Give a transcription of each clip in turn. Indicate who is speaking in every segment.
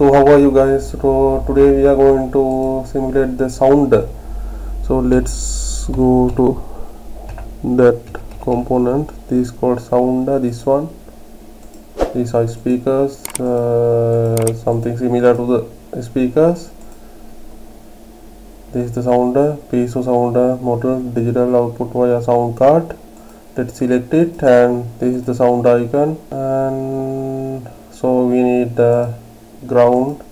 Speaker 1: so how are you guys? So today we are going to simulate the sound. So let's go to that component. This called sound this one. These are speakers uh, something similar to the speakers. This is the sounder piezo sounder model digital output via sound card. Let's select it and this is the sound icon. And so we need the ground.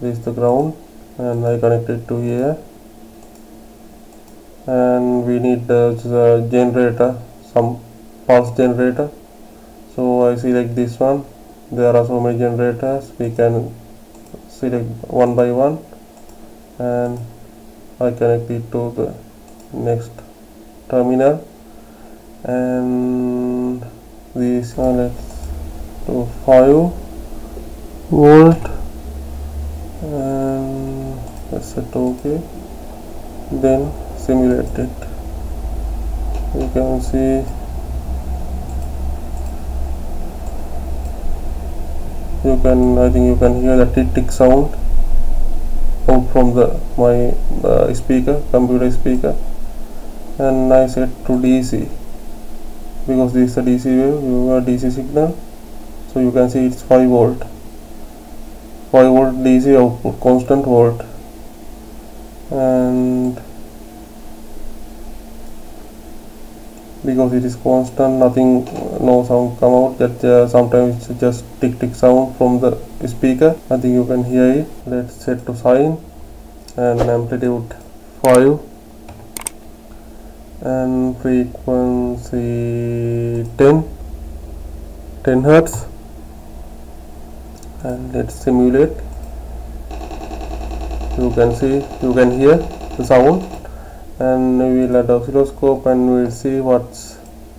Speaker 1: This is the ground and I connect it to here. And we need the, the generator some pulse generator. So I select this one. There are so many generators. We can select one by one and I connect it to the next terminal. And this one let's do 5 volt and let's set ok then simulate it. You can see. You can I think you can hear the tick tick sound out from the my uh, speaker computer speaker. And I set to DC because this is a DC wave you have a DC signal. So you can see it's 5 volt 5 volt DC output constant volt and because it is constant nothing no sound come out that uh, sometimes it's just tick tick sound from the speaker. I think you can hear it. Let's set to sine and amplitude 5 and frequency 10 10 hertz and let's simulate. You can see you can hear the sound. And we will add oscilloscope and we'll see what's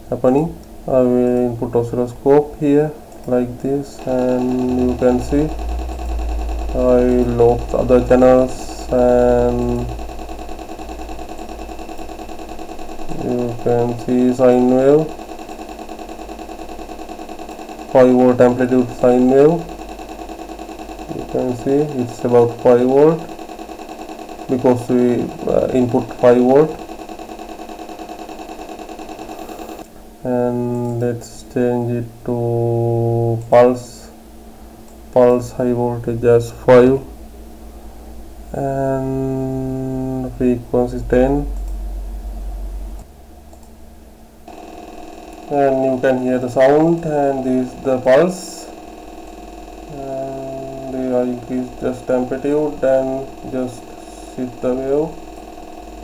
Speaker 1: happening. I will input oscilloscope here like this and you can see. I lock other channels and you can see sine wave. 5 volt amplitude sine wave can see it's about 5 volt because we uh, input 5 volt and let's change it to pulse pulse high voltage as 5 and frequency 10 and you can hear the sound and this is the pulse I increase just amplitude and just shift the wave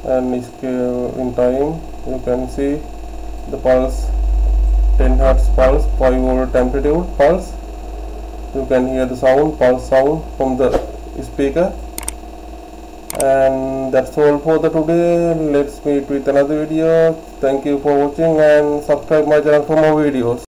Speaker 1: and scale in time. You can see the pulse 10 hertz pulse 5 volt amplitude pulse. You can hear the sound pulse sound from the speaker. And that's all for the today. Let's meet with another video. Thank you for watching and subscribe my channel for more videos